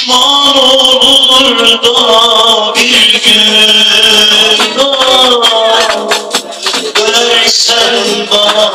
Pişman olur da bir gün. Ah, Dönersen bana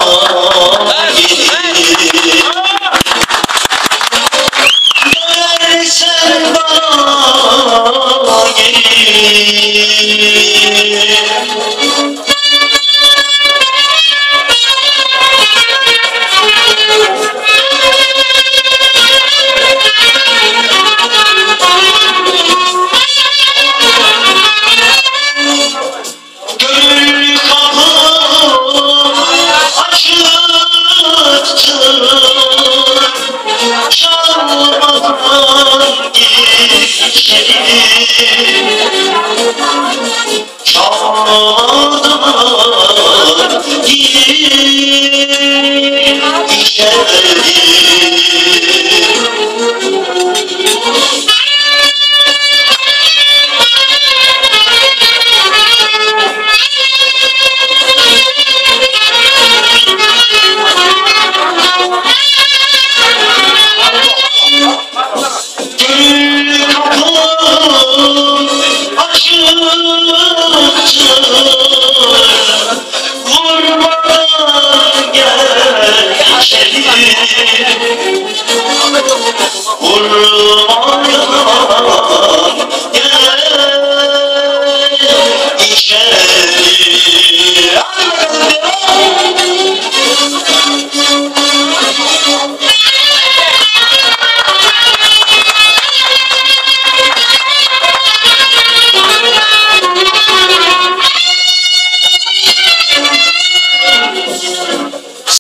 Yeah. Oh.